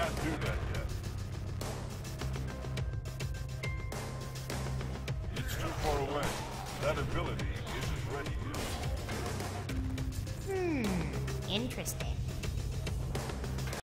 can't do that yet. It's too far away. That ability isn't ready yet. Hmm, interesting.